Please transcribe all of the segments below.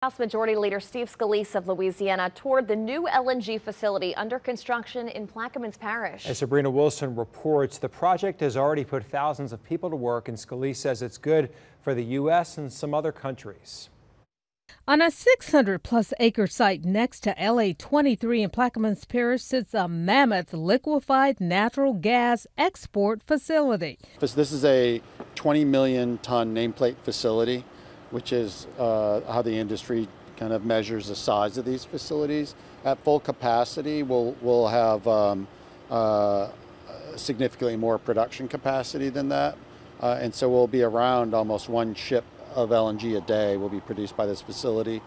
House Majority Leader Steve Scalise of Louisiana toured the new LNG facility under construction in Plaquemines Parish. As Sabrina Wilson reports, the project has already put thousands of people to work, and Scalise says it's good for the U.S. and some other countries. On a 600 plus acre site next to LA 23 in Plaquemines Parish sits a mammoth liquefied natural gas export facility. This is a 20 million ton nameplate facility which is uh, how the industry kind of measures the size of these facilities. At full capacity, we'll, we'll have um, uh, significantly more production capacity than that. Uh, and so we'll be around almost one ship of LNG a day will be produced by this facility.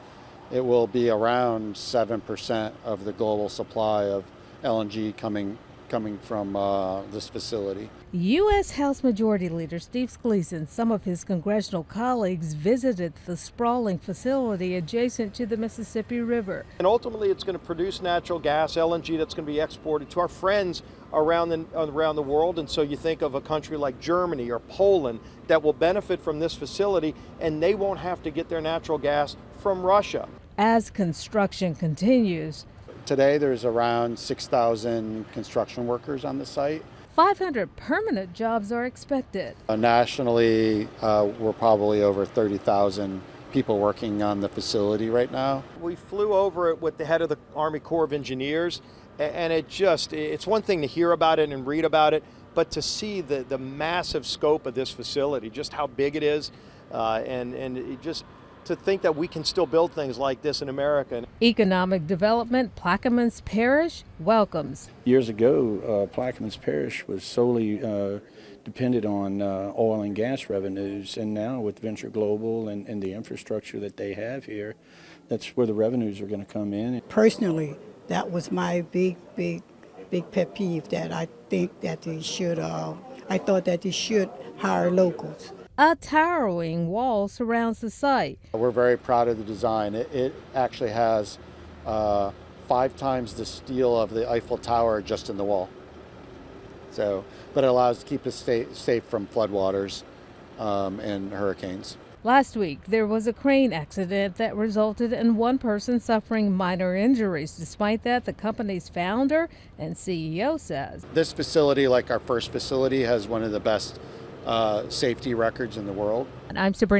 It will be around 7% of the global supply of LNG coming coming from uh, this facility. U.S. House Majority Leader Steve Scalise and some of his congressional colleagues visited the sprawling facility adjacent to the Mississippi River. And ultimately, it's going to produce natural gas, LNG, that's going to be exported to our friends around the, around the world. And so you think of a country like Germany or Poland that will benefit from this facility, and they won't have to get their natural gas from Russia. As construction continues, Today there's around 6,000 construction workers on the site. 500 permanent jobs are expected. Uh, nationally, uh, we're probably over 30,000 people working on the facility right now. We flew over it with the head of the Army Corps of Engineers, and it just, it's one thing to hear about it and read about it, but to see the, the massive scope of this facility, just how big it is, uh, and, and it just, to think that we can still build things like this in America. Economic Development Plaquemines Parish welcomes. Years ago, uh, Plaquemines Parish was solely uh, dependent on uh, oil and gas revenues, and now with Venture Global and, and the infrastructure that they have here, that's where the revenues are going to come in. Personally, that was my big, big, big pet peeve that I think that they should, uh, I thought that they should hire locals. A towering wall surrounds the site. We're very proud of the design. It, it actually has uh, five times the steel of the Eiffel Tower just in the wall. So, but it allows to keep us safe from floodwaters um, and hurricanes. Last week, there was a crane accident that resulted in one person suffering minor injuries. Despite that, the company's founder and CEO says this facility, like our first facility, has one of the best uh, safety records in the world. And I'm Sabrina.